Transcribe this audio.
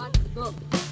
One, go.